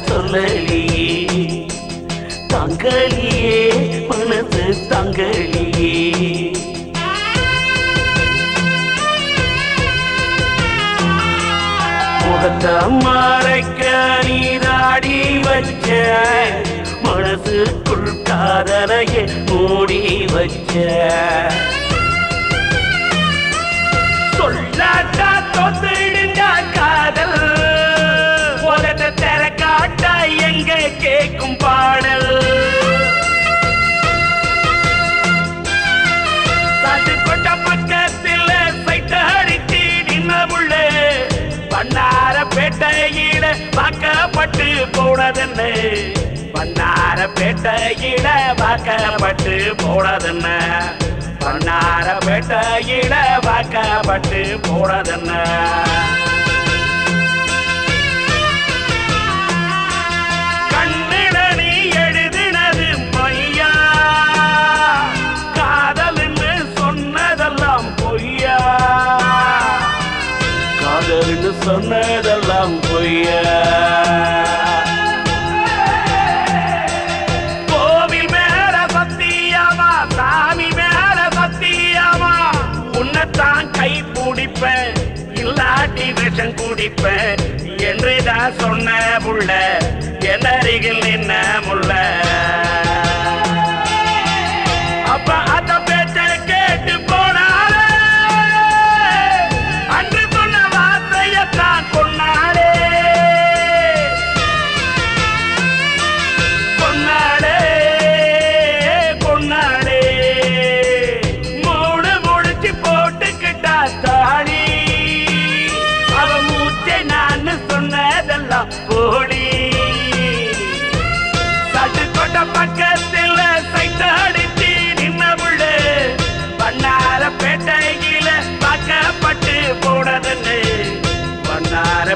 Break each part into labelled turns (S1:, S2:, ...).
S1: சொல்லலியே தங்கலியே மனது தங்களியே முகத்தை மறைக்க நீராடி வச்ச மனசுக்குள் காதலையே மூடி வச்ச. எங்க கேட்கும் பாடல். சாட்டு பக்கத்தில் சைட்ட அடிச்சு நின்ன புள்ள பேட்டையில வாக்கப்பட்டு போனதென்ன? பன்னார பேட்டையில வாக்கப்பட்டு போனதென்ன? பன்னார பேட்டையில வாக்கப்பட்டு போனதென்ன? பிடிப்பேன் இல்லாட்டி விஷம் குடிப்பேன். என்றுதான் சொன்ன புள்ள என் அருகில் என்ன முள்ள?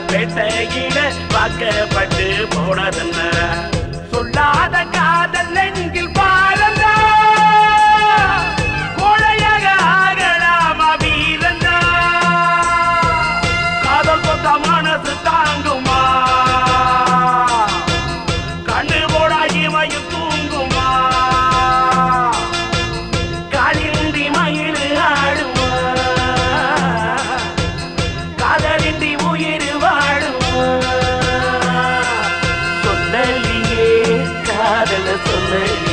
S1: பேட்டையில பார்க்கப்பட்டு போனதுன்னு? சொல்லாத சொல்லலியே காதல சொல்லலியே